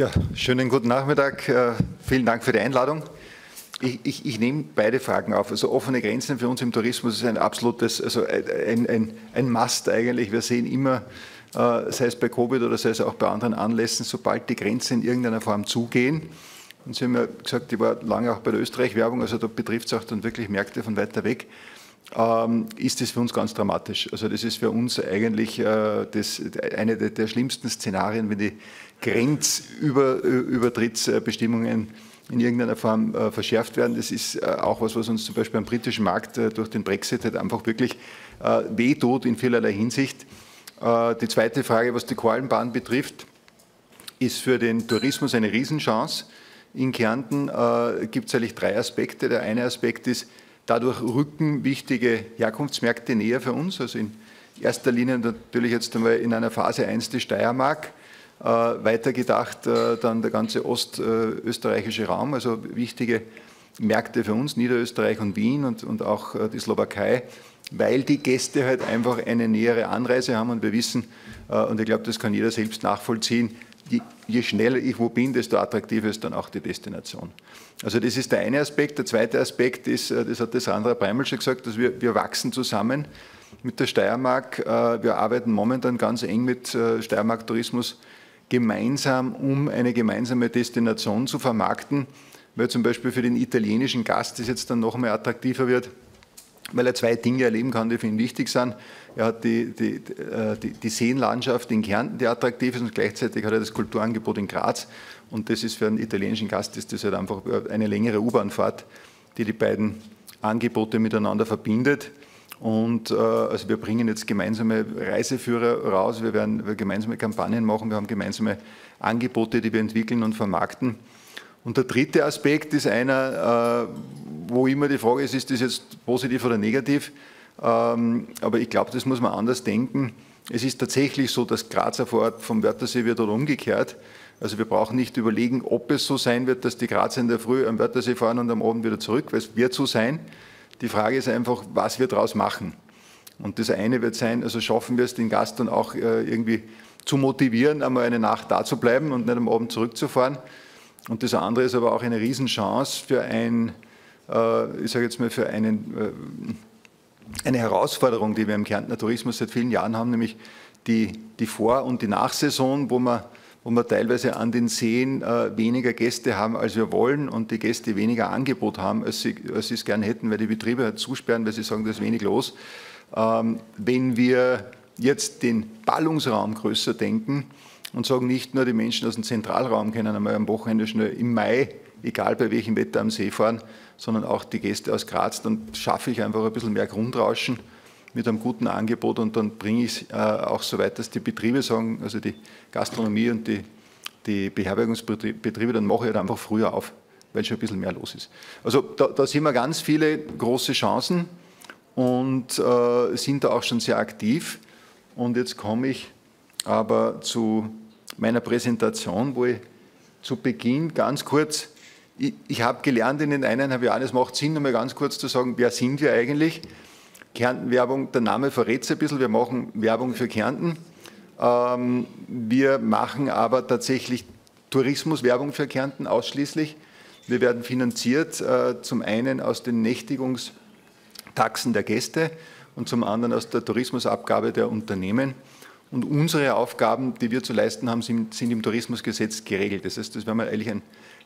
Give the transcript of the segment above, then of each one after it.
Ja, schönen guten Nachmittag. Äh, vielen Dank für die Einladung. Ich, ich, ich, nehme beide Fragen auf. Also offene Grenzen für uns im Tourismus ist ein absolutes, also ein, ein, ein Must eigentlich. Wir sehen immer, äh, sei es bei Covid oder sei es auch bei anderen Anlässen, sobald die Grenzen in irgendeiner Form zugehen. Und Sie haben ja gesagt, ich war lange auch bei der Österreich-Werbung, also da betrifft es auch dann wirklich Märkte von weiter weg. Ähm, ist das für uns ganz dramatisch. Also das ist für uns eigentlich äh, das, eine der, schlimmsten Szenarien, wenn die Grenzübertrittsbestimmungen in irgendeiner Form äh, verschärft werden. Das ist äh, auch was, was uns zum Beispiel am britischen Markt durch den Brexit halt einfach wirklich wehtut in vielerlei Hinsicht. Die zweite Frage, was die Qualenbahn betrifft, ist für den Tourismus eine Riesenchance. In Kärnten gibt es eigentlich drei Aspekte. Der eine Aspekt ist, dadurch rücken wichtige Herkunftsmärkte näher für uns. Also in erster Linie natürlich jetzt einmal in einer Phase 1 die Steiermark, äh, weitergedacht äh, dann der ganze ostösterreichische Raum, also wichtige Märkte für uns, Niederösterreich und Wien und, und auch äh, die Slowakei, weil die Gäste halt einfach eine nähere Anreise haben und wir wissen, und ich glaube, das kann jeder selbst nachvollziehen, je schneller ich wo bin, desto attraktiver ist dann auch die Destination. Also das ist der eine Aspekt. Der zweite Aspekt ist, das hat das Sandra Breimel schon gesagt, dass wir, wir wachsen zusammen mit der Steiermark. Wir arbeiten momentan ganz eng mit Steiermark Tourismus gemeinsam, um eine gemeinsame Destination zu vermarkten, weil zum Beispiel für den italienischen Gast das jetzt dann noch mehr attraktiver wird, weil er zwei Dinge erleben kann, die für ihn wichtig sind. Er hat die, die, äh, die, die Seenlandschaft in Kärnten, die attraktiv ist, und gleichzeitig hat er das Kulturangebot in Graz. Und das ist für einen italienischen Gast ist das halt einfach eine längere U-Bahnfahrt, die die beiden Angebote miteinander verbindet. Und äh, also wir bringen jetzt gemeinsame Reiseführer raus, wir werden gemeinsame Kampagnen machen, wir haben gemeinsame Angebote, die wir entwickeln und vermarkten. Und der dritte Aspekt ist einer, äh, wo immer die Frage ist, ist das jetzt positiv oder negativ? Ähm, aber ich glaube, das muss man anders denken. Es ist tatsächlich so, dass Grazer vor Ort vom Wörthersee wird oder umgekehrt. Also wir brauchen nicht überlegen, ob es so sein wird, dass die Grazer in der Früh am Wörthersee fahren und am Abend wieder zurück, weil es wird so sein. Die Frage ist einfach, was wir daraus machen. Und das eine wird sein, also schaffen wir es, den Gast dann auch äh, irgendwie zu motivieren, einmal eine Nacht da zu bleiben und nicht am Abend zurückzufahren. Und das andere ist aber auch eine Riesenchance für ein, äh, ich sage jetzt mal, für einen, äh, eine Herausforderung, die wir im Kärntner Tourismus seit vielen Jahren haben, nämlich die, die Vor- und die Nachsaison, wo man wo wir teilweise an den Seen äh, weniger Gäste haben, als wir wollen und die Gäste weniger Angebot haben, als sie, als sie es gern hätten, weil die Betriebe halt zusperren, weil sie sagen, da ist wenig los. Ähm, wenn wir jetzt den Ballungsraum größer denken und sagen, nicht nur die Menschen aus dem Zentralraum können einmal am Wochenende schnell im Mai, egal bei welchem Wetter am See fahren, sondern auch die Gäste aus Graz, dann schaffe ich einfach ein bisschen mehr Grundrauschen mit einem guten Angebot und dann bringe ich es äh, auch so weit, dass die Betriebe sagen, also die Gastronomie und die, die Beherbergungsbetriebe, dann mache ich halt einfach früher auf, weil schon ein bisschen mehr los ist. Also da, da sind wir ganz viele große Chancen und äh, sind da auch schon sehr aktiv. Und jetzt komme ich aber zu meiner Präsentation, wo ich zu Beginn ganz kurz, ich, ich habe gelernt in den eineinhalb Jahren, es macht Sinn, nochmal ganz kurz zu sagen, wer sind wir eigentlich? Kärnten-Werbung, der Name verrät es ein bisschen, wir machen Werbung für Kärnten. Ähm, wir machen aber tatsächlich Tourismuswerbung für Kärnten ausschließlich. Wir werden finanziert äh, zum einen aus den Nächtigungstaxen der Gäste und zum anderen aus der Tourismusabgabe der Unternehmen. Und unsere Aufgaben, die wir zu leisten haben, sind, sind im Tourismusgesetz geregelt. Das heißt, das wäre mal eigentlich einen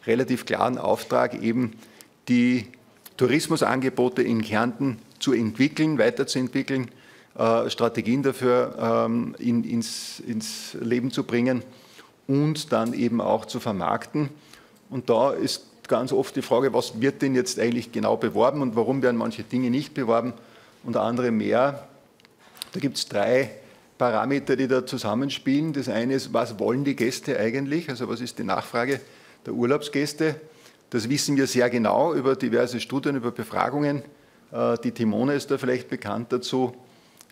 relativ klaren Auftrag, eben die Tourismusangebote in Kärnten zu entwickeln, weiterzuentwickeln, äh, Strategien dafür ähm, in, ins, ins Leben zu bringen und dann eben auch zu vermarkten. Und da ist ganz oft die Frage, was wird denn jetzt eigentlich genau beworben und warum werden manche Dinge nicht beworben und andere mehr. Da gibt es drei Parameter, die da zusammenspielen. Das eine ist, was wollen die Gäste eigentlich? Also was ist die Nachfrage der Urlaubsgäste? Das wissen wir sehr genau über diverse Studien, über Befragungen. Äh, die Timone ist da vielleicht bekannt dazu.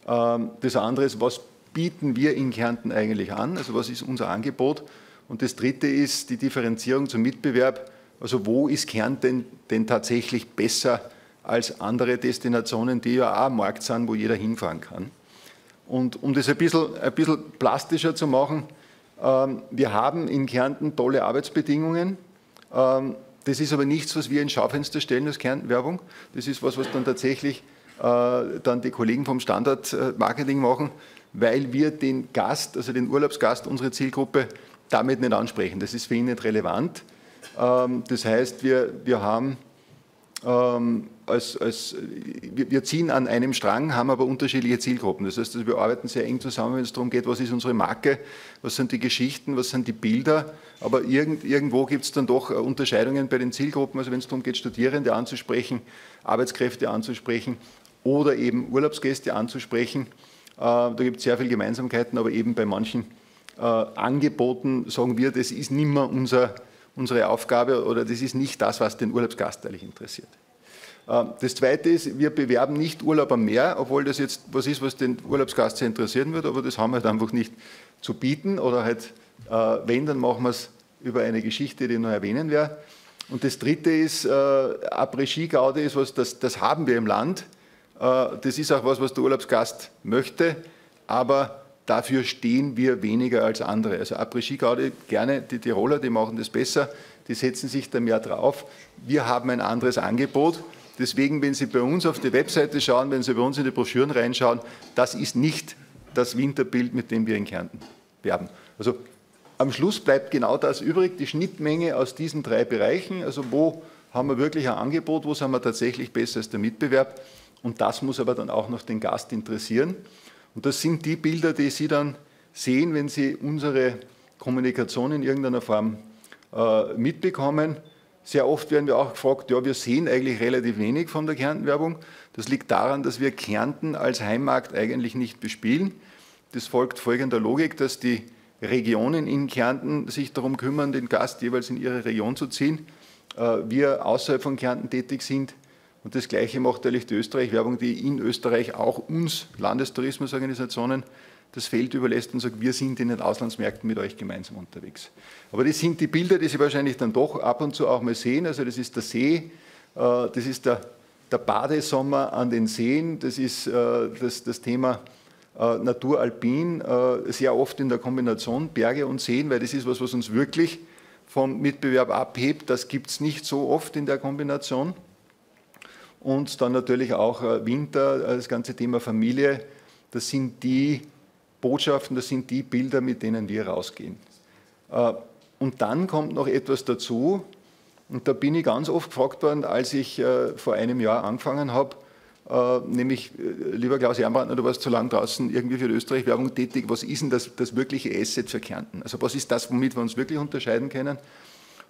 Ähm, das andere ist, was bieten wir in Kärnten eigentlich an? Also was ist unser Angebot? Und das dritte ist die Differenzierung zum Mitbewerb. Also wo ist Kärnten denn tatsächlich besser als andere Destinationen, die ja auch am Markt sind, wo jeder hinfahren kann? Und um das ein bisschen, ein bisschen plastischer zu machen, Ähm, wir haben in Kärnten tolle Arbeitsbedingungen. Ähm, das ist aber nichts, was wir ins Schaufenster stellen als Kärntenwerbung. Das ist was, was dann tatsächlich äh, dann die Kollegen vom Standardmarketing machen, weil wir den Gast, also den Urlaubsgast, unsere Zielgruppe, damit nicht ansprechen. Das ist für ihn nicht relevant. Ähm, das heißt, wir, wir haben ähm, als, als, wir ziehen an einem Strang, haben aber unterschiedliche Zielgruppen. Das heißt, wir arbeiten sehr eng zusammen, wenn es darum geht, was ist unsere Marke, was sind die Geschichten, was sind die Bilder. Aber irgend, irgendwo gibt es dann doch äh, Unterscheidungen bei den Zielgruppen. Also wenn es darum geht, Studierende anzusprechen, Arbeitskräfte anzusprechen oder eben Urlaubsgäste anzusprechen, äh, da gibt es sehr viele Gemeinsamkeiten, aber eben bei manchen äh, Angeboten sagen wir, das ist nicht mehr unser, unsere Aufgabe oder das ist nicht das, was den Urlaubsgast eigentlich interessiert. Äh, das Zweite ist, wir bewerben nicht Urlaub am Meer, obwohl das jetzt was ist, was den Urlaubsgast sehr interessieren wird, aber das haben wir halt einfach nicht zu bieten oder halt, äh, wenn, dann machen wir es über eine Geschichte, die ich noch erwähnen werde. Und das Dritte ist, äh, Après-Ski-Gaude ist was, das, das haben wir im Land. Das ist auch was, was der Urlaubsgast möchte, aber dafür stehen wir weniger als andere. Also Après-Ski-Gaude, gerne die Tiroler, die machen das besser, die setzen sich da mehr drauf. Wir haben ein anderes Angebot. Deswegen, wenn Sie bei uns auf die Webseite schauen, wenn Sie bei uns in die Broschüren reinschauen, das ist nicht das Winterbild, mit dem wir in Kärnten werben. Also am Schluss bleibt genau das übrig, die Schnittmenge aus diesen drei Bereichen. Also wo haben wir wirklich ein Angebot, wo sind wir tatsächlich besser als der Mitbewerb. Und das muss aber dann auch noch den Gast interessieren. Und das sind die Bilder, die Sie dann sehen, wenn Sie unsere Kommunikation in irgendeiner Form äh, mitbekommen. Sehr oft werden wir auch gefragt, ja, wir sehen eigentlich relativ wenig von der Kärntenwerbung. Das liegt daran, dass wir Kärnten als Heimmarkt eigentlich nicht bespielen. Das folgt folgender Logik, dass die Regionen in Kärnten sich darum kümmern, den Gast jeweils in ihre Region zu ziehen. Äh, wir außerhalb von Kärnten tätig sind. Und das Gleiche macht natürlich die Österreich-Werbung, die in Österreich auch uns Landestourismusorganisationen das Feld überlässt und sagt, wir sind in den Auslandsmärkten mit euch gemeinsam unterwegs. Aber das sind die Bilder, die Sie wahrscheinlich dann doch ab und zu auch mal sehen. Also das ist der See, äh, das ist der, der Badesommer an den Seen, das ist äh, das, das Thema äh, Naturalpin, sehr oft in der Kombination Berge und Seen, weil das ist was, was uns wirklich vom Mitbewerb abhebt. Das gibt es nicht so oft in der Kombination. Und dann natürlich auch Winter, das ganze Thema Familie. Das sind die Botschaften, das sind die Bilder, mit denen wir rausgehen. Äh, und dann kommt noch etwas dazu, und da bin ich ganz oft gefragt worden, als ich äh, vor einem Jahr angefangen habe, äh, nämlich, lieber Klaus Jernbrandner, du warst so lange draußen irgendwie für die Österreich-Werbung tätig, was ist denn das, das wirkliche Asset für Kärnten? Also was ist das, womit wir uns wirklich unterscheiden können?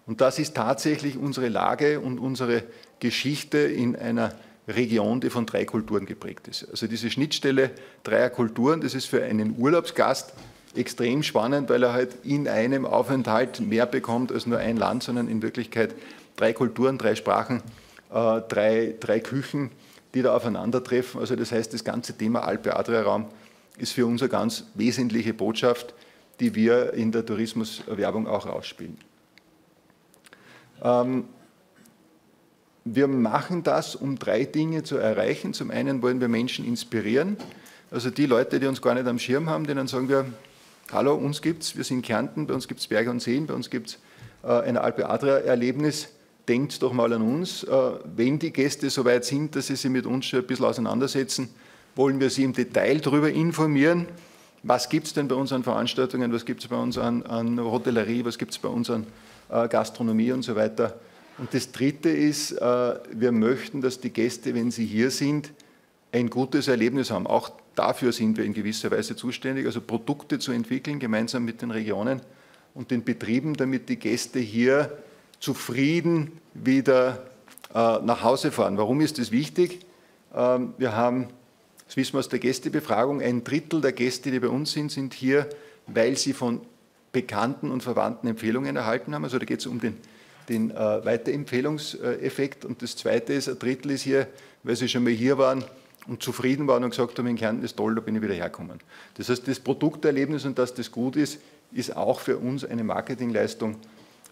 Und das ist tatsächlich unsere Lage und unsere Geschichte in einer Region, die von drei Kulturen geprägt ist. Also diese Schnittstelle dreier Kulturen, das ist für einen Urlaubsgast extrem spannend, weil er halt in einem Aufenthalt mehr bekommt als nur ein Land, sondern in Wirklichkeit drei Kulturen, drei Sprachen, äh, drei, drei Küchen, die da aufeinandertreffen. Also das heißt, das ganze Thema Alpe-Adria-Raum ist für uns eine ganz wesentliche Botschaft, die wir in der Tourismuswerbung auch ausspielen. Ähm, wir machen das, um drei Dinge zu erreichen. Zum einen wollen wir Menschen inspirieren. Also die Leute, die uns gar nicht am Schirm haben, denen sagen wir, hallo, uns gibt es, wir sind Kärnten, bei uns gibt es Berge und Seen, bei uns gibt es äh, ein Alpe-Adria-Erlebnis. Denkt doch mal an uns. Äh, wenn die Gäste so weit sind, dass sie sich mit uns schon ein bisschen auseinandersetzen, wollen wir sie im Detail darüber informieren. Was gibt es denn bei uns an Veranstaltungen, was gibt es bei uns an, an Hotellerie, was gibt es bei uns an Gastronomie und so weiter. Und das Dritte ist, äh, wir möchten, dass die Gäste, wenn sie hier sind, ein gutes Erlebnis haben. Auch dafür sind wir in gewisser Weise zuständig, also Produkte zu entwickeln, gemeinsam mit den Regionen und den Betrieben, damit die Gäste hier zufrieden wieder äh, nach Hause fahren. Warum ist das wichtig? Ähm, wir haben, das wissen wir aus der Gästebefragung, ein Drittel der Gäste, die bei uns sind, sind hier, weil sie von Bekannten und Verwandten Empfehlungen erhalten haben. Also da geht es um den den äh, Weiterempfehlungseffekt. Und das Zweite ist, ein Drittel ist hier, weil sie schon mal hier waren und zufrieden waren und gesagt haben, in Kärnten ist toll, da bin ich wieder hergekommen. Das heißt, das Produkterlebnis und dass das gut ist, ist auch für uns eine Marketingleistung,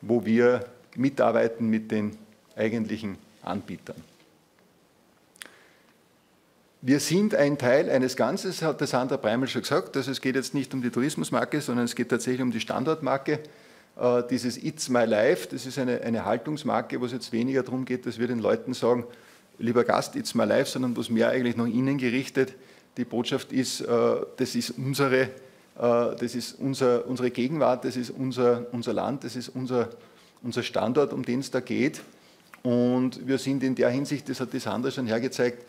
wo wir mitarbeiten mit den eigentlichen Anbietern. Wir sind ein Teil eines Ganzen, hat der Sandra Breimel schon gesagt. Also es geht jetzt nicht um die Tourismusmarke, sondern es geht tatsächlich um die Standortmarke. Äh, dieses It's My Life, das ist eine, eine Haltungsmarke, wo es jetzt weniger darum geht, dass wir den Leuten sagen, lieber Gast, It's My Life, sondern wo es mehr eigentlich nach innen gerichtet. Die Botschaft ist, äh, das ist unsere, äh, das ist unser, unsere Gegenwart, das ist unser, unser Land, das ist unser, unser Standort, um den es da geht. Und wir sind in der Hinsicht, das hat die Sandra schon hergezeigt,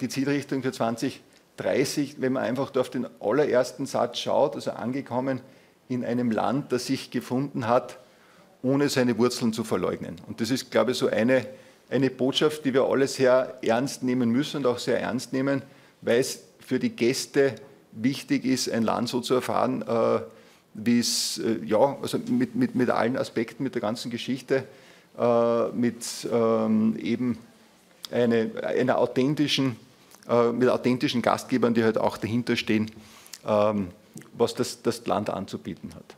die Zielrichtung für 2030, wenn man einfach auf den allerersten Satz schaut, also angekommen in einem Land, das sich gefunden hat, ohne seine Wurzeln zu verleugnen. Und das ist, glaube ich, so eine, eine Botschaft, die wir alle sehr ernst nehmen müssen und auch sehr ernst nehmen, weil es für die Gäste wichtig ist, ein Land so zu erfahren, äh, wie es, äh, ja, also mit, mit, mit allen Aspekten, mit der ganzen Geschichte, mit ähm, eben eine, einer authentischen, äh, mit authentischen Gastgebern, die halt auch dahinter stehen, ähm, was das, das Land anzubieten hat.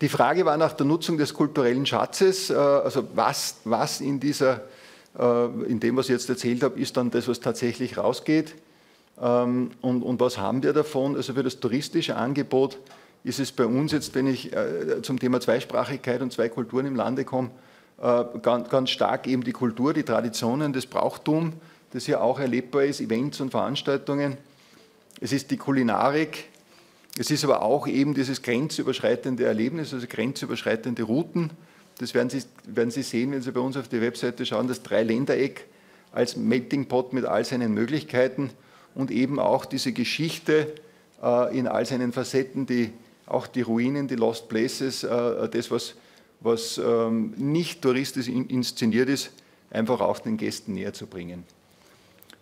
Die Frage war nach der Nutzung des kulturellen Schatzes, äh, also was, was in, dieser, äh, in dem, was ich jetzt erzählt habe, ist dann das, was tatsächlich rausgeht. Ähm, und, und was haben wir davon? Also für das touristische Angebot ist es bei uns jetzt, wenn ich äh, zum Thema Zweisprachigkeit und zwei Kulturen im Lande komme, ganz, ganz stark eben die Kultur, die Traditionen, das Brauchtum, das hier auch erlebbar ist, Events und Veranstaltungen. Es ist die Kulinarik, es ist aber auch eben dieses grenzüberschreitende Erlebnis, also grenzüberschreitende Routen. Das werden Sie, werden Sie sehen, wenn Sie bei uns auf die Webseite schauen, das Dreiländereck als Melting Pot mit all seinen Möglichkeiten und eben auch diese Geschichte äh, in all seinen Facetten, die, auch die Ruinen, die Lost Places, äh, das, was was ähm, nicht touristisch inszeniert ist, einfach auch den Gästen näher zu bringen.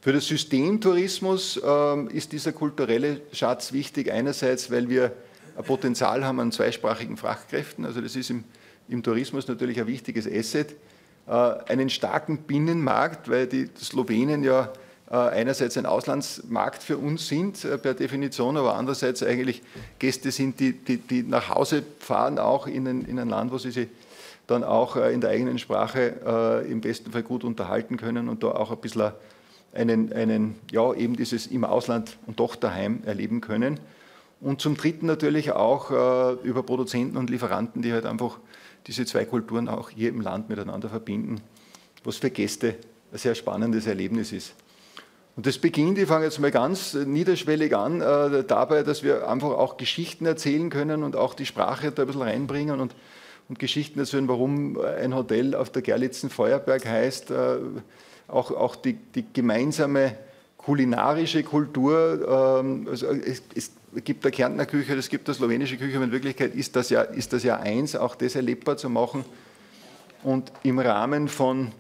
Für das System Tourismus ähm, ist dieser kulturelle Schatz wichtig, einerseits, weil wir ein Potenzial haben an zweisprachigen Fachkräften, also das ist im, im Tourismus natürlich ein wichtiges Asset, äh, einen starken Binnenmarkt, weil die Slowenen ja einerseits ein Auslandsmarkt für uns sind, äh, per Definition, aber andererseits eigentlich Gäste sind, die, die, die nach Hause fahren, auch in ein, in ein Land, wo sie sich dann auch äh, in der eigenen Sprache im besten Fall gut unterhalten können und da auch ein bisschen einen, einen, ja, eben dieses im Ausland und doch daheim erleben können. Und zum Dritten natürlich auch über Produzenten und Lieferanten, die halt einfach diese zwei Kulturen auch hier im Land miteinander verbinden, was für Gäste ein sehr spannendes Erlebnis ist. Und das beginnt, ich fange jetzt mal ganz niederschwellig an, äh, dabei, dass wir einfach auch Geschichten erzählen können und auch die Sprache da ein bisschen reinbringen und, und Geschichten erzählen, warum ein Hotel auf der Gerlitzen Feuerberg heißt, äh, auch, auch die, die gemeinsame kulinarische Kultur. Ähm, also es, es, gibt der Kärntner Küche, es gibt der slowenische Küche, aber in Wirklichkeit ist das, ja, ist das ja eins, auch das erlebbar zu machen. Und im Rahmen von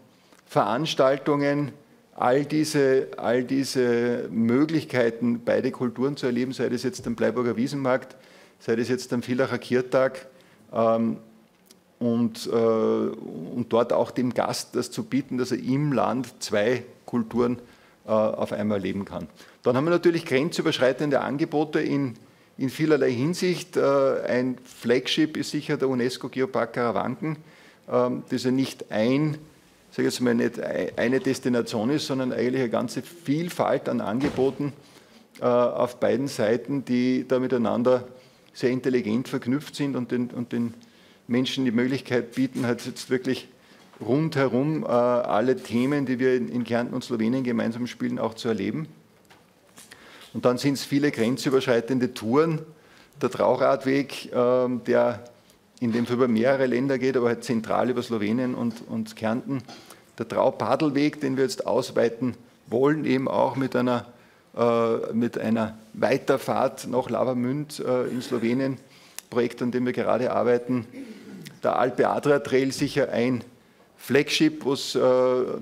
Veranstaltungen, all diese, all diese Möglichkeiten, beide Kulturen zu erleben, sei das jetzt am Bleiburger Wiesenmarkt, sei das jetzt am Villacher Kirtag ähm, und, äh, und dort auch dem Gast das zu bieten, dass er im Land zwei Kulturen äh, auf einmal leben kann. Dann haben wir natürlich grenzüberschreitende Angebote in, in vielerlei Hinsicht. Äh, ein Flagship ist sicher der UNESCO Geopark Karawanken, ähm, das ja nicht ein sage jetzt mal, nicht eine Destination ist, sondern eigentlich eine ganze Vielfalt an Angeboten äh, auf beiden Seiten, die da miteinander sehr intelligent verknüpft sind und den, und den Menschen die Möglichkeit bieten, halt jetzt wirklich rundherum äh, alle Themen, die wir in, Kärnten und Slowenien gemeinsam spielen, auch zu erleben. Und dann sind es viele grenzüberschreitende Touren. Der Trauradweg, äh, der in dem es über mehrere Länder geht, aber halt zentral über Slowenien und, und Kärnten. Der Traupadelweg, den wir jetzt ausweiten wollen, eben auch mit einer, äh, mit einer Weiterfahrt nach Lavamünd äh, in Slowenien, Projekt, an dem wir gerade arbeiten. Der Alpe Adria Trail sicher ein Flagship, wo es äh,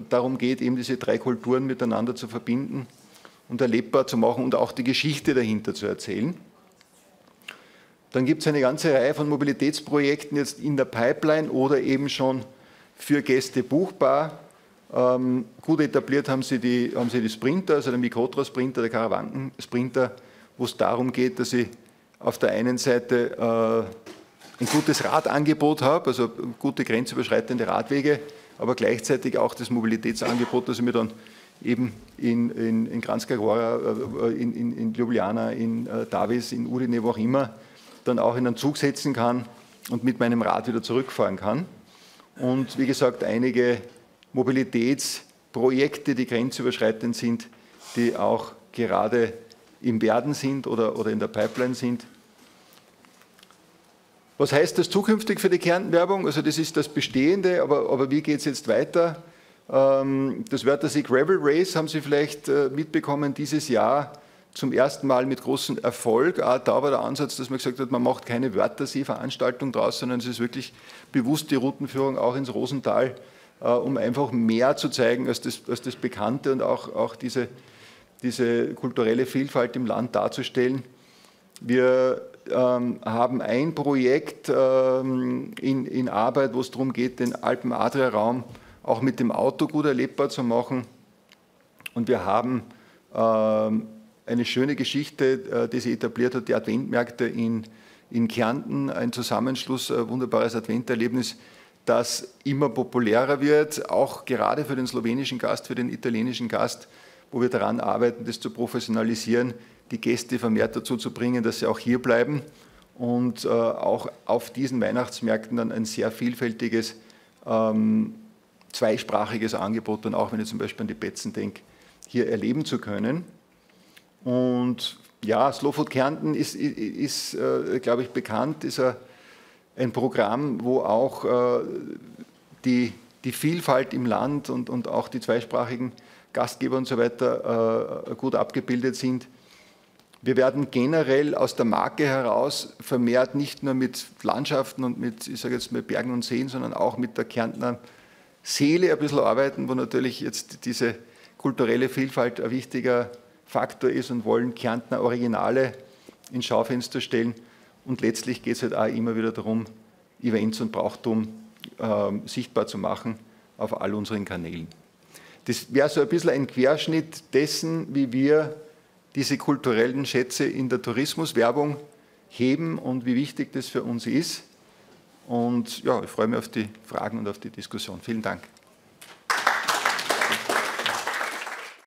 darum geht, eben diese drei Kulturen miteinander zu verbinden und erlebbar zu machen und auch die Geschichte dahinter zu erzählen. Dann gibt es eine ganze Reihe von Mobilitätsprojekten jetzt in der Pipeline oder eben schon für Gäste buchbar. Ähm, gut etabliert haben sie, die, haben sie die Sprinter, also der Mikrotra-Sprinter, der Karawanken-Sprinter, wo es darum geht, dass ich auf der einen Seite äh, ein gutes Radangebot habe, also gute grenzüberschreitende Radwege, aber gleichzeitig auch das Mobilitätsangebot, dass ich mir dann eben in, in, in Kranjska Gora, äh, in, in, in Ljubljana, in äh, Davis, in Udine, wo auch immer, dann auch in einen Zug setzen kann und mit meinem Rad wieder zurückfahren kann. Und wie gesagt, einige Mobilitätsprojekte, die grenzüberschreitend sind, die auch gerade im Werden sind oder, oder in der Pipeline sind. Was heißt das zukünftig für die Kärntenwerbung? Also das ist das Bestehende, aber, aber wie geht es jetzt weiter? Ähm, das Wörthersee Gravel Race haben Sie vielleicht äh, mitbekommen, dieses Jahr zum ersten Mal mit großem Erfolg. Auch da war der Ansatz, dass man gesagt hat, man macht keine Wörthersee-Veranstaltung draus, sondern es ist wirklich bewusst die Routenführung auch ins Rosental, äh, um einfach mehr zu zeigen als das, als das Bekannte und auch, auch diese, diese kulturelle Vielfalt im Land darzustellen. Wir ähm, haben ein Projekt ähm, in, in Arbeit, wo es darum geht, den Alpen-Adria-Raum auch mit dem Auto gut erlebbar zu machen. Und wir haben ähm, eine schöne Geschichte, äh, die sie etabliert hat, die Adventmärkte in, in Kärnten, ein Zusammenschluss, ein wunderbares Adventerlebnis, das immer populärer wird, auch gerade für den slowenischen Gast, für den italienischen Gast, wo wir daran arbeiten, das zu professionalisieren, die Gäste vermehrt dazu zu bringen, dass sie auch hier bleiben und äh, auch auf diesen Weihnachtsmärkten dann ein sehr vielfältiges ähm, zweisprachiges Angebot dann auch, wenn ich zum Beispiel an die Betzen denke, hier erleben zu können. Und ja, Slow Food Kärnten ist, ist, ist äh, glaube ich, bekannt, ist ein Programm, wo auch äh, die, die Vielfalt im Land und, und auch die zweisprachigen Gastgeber und so weiter äh, gut abgebildet sind. Wir werden generell aus der Marke heraus vermehrt nicht nur mit Landschaften und mit, ich sage jetzt mal Bergen und Seen, sondern auch mit der Kärntner Seele ein bisschen arbeiten, wo natürlich jetzt diese kulturelle Vielfalt ein wichtiger Faktor ist und wollen Kärntner Originale ins Schaufenster stellen. Und letztlich geht es halt auch immer wieder darum, Events und Brauchtum äh, sichtbar zu machen auf all unseren Kanälen. Das wäre so ein bisschen ein Querschnitt dessen, wie wir diese kulturellen Schätze in der Tourismuswerbung heben und wie wichtig das für uns ist. Und ja, ich freue mich auf die Fragen und auf die Diskussion. Vielen Dank.